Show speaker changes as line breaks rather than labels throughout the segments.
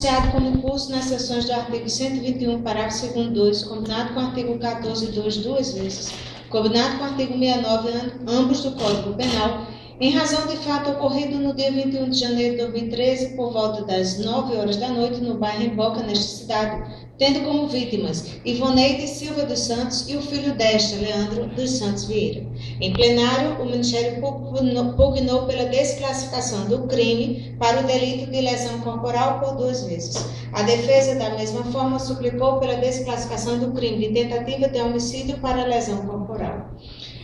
Anunciado como curso nas seções do artigo 121, parágrafo 2 2, combinado com o artigo 14 2 duas vezes, combinado com o artigo 69, ambos do Código Penal, em razão de fato ocorrido no dia 21 de janeiro de 2013, por volta das 9 horas da noite, no bairro Emboca, nesta cidade, tendo como vítimas Ivoneide Silva dos Santos e o filho desta, Leandro dos Santos Vieira. Em plenário, o Ministério pugnou pela desclassificação do crime para o delito de lesão corporal por duas vezes. A defesa, da mesma forma, suplicou pela desclassificação do crime de tentativa de homicídio para lesão corporal.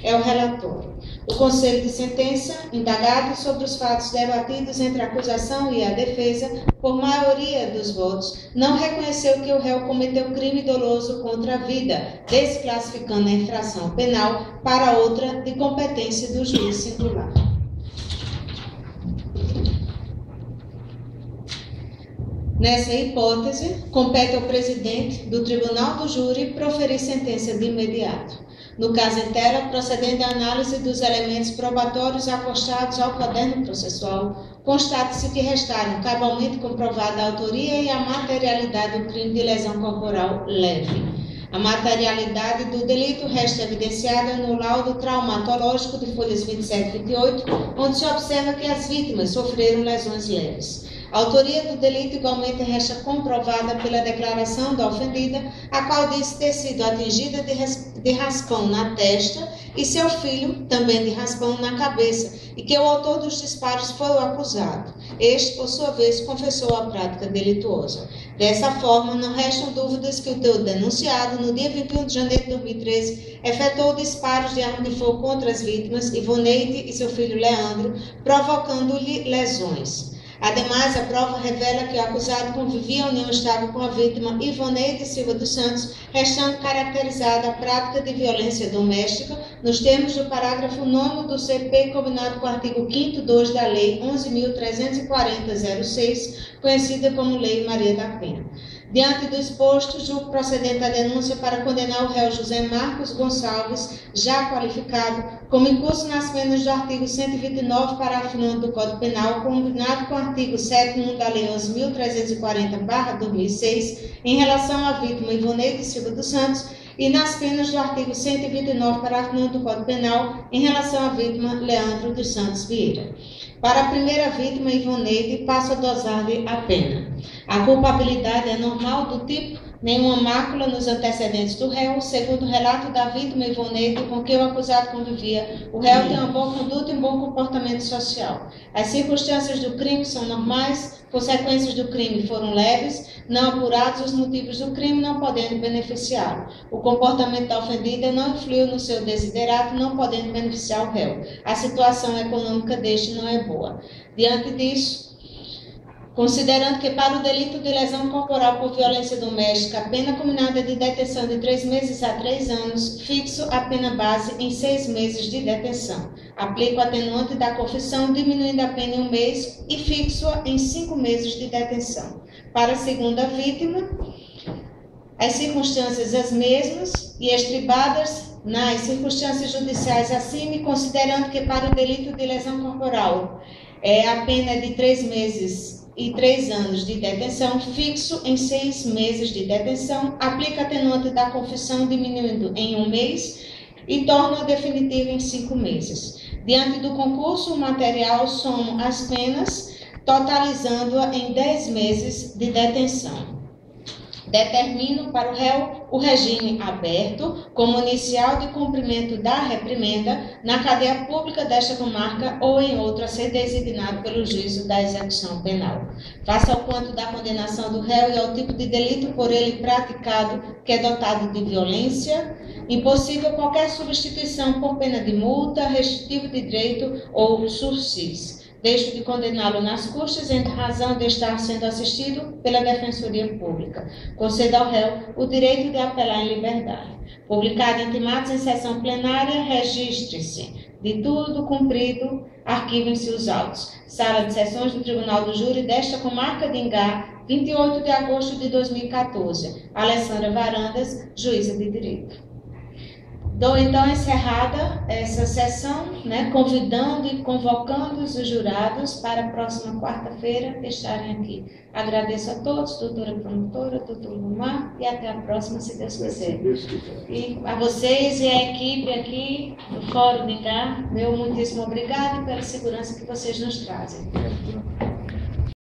É o relator. O Conselho de Sentença, indagado sobre os fatos debatidos entre a acusação e a defesa, por maioria dos votos, não reconheceu que o réu cometeu crime doloso contra a vida, desclassificando a infração penal para outra de competência do juiz singular. Nessa hipótese, compete ao presidente do Tribunal do Júri proferir sentença de imediato. No caso tela, procedendo à análise dos elementos probatórios acostados ao caderno processual, constate-se que restaram cabalmente comprovada a autoria e a materialidade do crime de lesão corporal leve. A materialidade do delito resta evidenciada no laudo traumatológico de folhas 27 e 28, onde se observa que as vítimas sofreram lesões leves. A autoria do delito igualmente resta comprovada pela declaração da ofendida, a qual disse ter sido atingida de raspão na testa e seu filho também de raspão na cabeça, e que o autor dos disparos foi o acusado. Este, por sua vez, confessou a prática delituosa. Dessa forma, não restam dúvidas que o teu denunciado, no dia 21 de janeiro de 2013, efetuou disparos de arma de fogo contra as vítimas, Ivoneide e seu filho Leandro, provocando-lhe lesões. Ademais, a prova revela que o acusado convivia em união estável com a vítima Ivoneide Silva dos Santos, restando caracterizada a prática de violência doméstica nos termos do parágrafo 9 do CP, combinado com o artigo 5 2 da Lei 11.340-06, conhecida como Lei Maria da Penha. Diante do exposto, julgo procedente a denúncia para condenar o réu José Marcos Gonçalves, já qualificado, como incurso nas penas do artigo 129, parágrafo 9 do Código Penal, combinado com o artigo 7 da Lei 11.340-2006, em relação à vítima Ivoneide Silva dos Santos, e nas penas do artigo 129, parágrafo 9 do Código Penal, em relação à vítima Leandro dos Santos Vieira. Para a primeira vítima, Ivoneide, passo a dosar-lhe a pena. A culpabilidade é normal do tipo nenhuma mácula nos antecedentes do réu, segundo o relato da vítima Ivoneide com quem o acusado convivia. O réu tem uma boa conduta e um bom comportamento social. As circunstâncias do crime são normais, consequências do crime foram leves, não apurados os motivos do crime, não podendo beneficiá-lo. O comportamento da ofendida não influiu no seu desiderato, não podendo beneficiar o réu. A situação econômica deste não é boa. Diante disso, considerando que para o delito de lesão corporal por violência doméstica, a pena combinada de detenção de três meses a três anos, fixo a pena base em seis meses de detenção. Aplico o atenuante da confissão, diminuindo a pena em um mês e fixo-a em cinco meses de detenção. Para a segunda vítima, as circunstâncias as mesmas e estribadas nas circunstâncias judiciais acima, considerando que para o delito de lesão corporal é a pena de três meses e três anos de detenção, fixo em seis meses de detenção, aplica atenuante da confissão diminuindo em um mês e torna definitiva em cinco meses. Diante do concurso, o material soma as penas, totalizando-a em dez meses de detenção determino para o réu o regime aberto como inicial de cumprimento da reprimenda na cadeia pública desta comarca ou em outra a ser designado pelo juízo da execução penal. Face ao quanto da condenação do réu e ao tipo de delito por ele praticado, que é dotado de violência, impossível qualquer substituição por pena de multa, restritivo de direito ou sursis deixo de condená-lo nas custas em razão de estar sendo assistido pela Defensoria Pública. Conceda ao réu o direito de apelar em liberdade. Publicado em timados em sessão plenária, registre-se. De tudo cumprido, arquivem-se os autos. Sala de sessões do Tribunal do Júri desta comarca de Ingá, 28 de agosto de 2014. Alessandra Varandas, juíza de direito. Dou então encerrada essa sessão, né, convidando e convocando os jurados para a próxima quarta-feira estarem aqui. Agradeço a todos, doutora promotora, doutor Lumar, e até a próxima, se Deus quiser. E a vocês e a equipe aqui do Fórum Ningar, meu muitíssimo obrigado pela segurança que vocês nos trazem.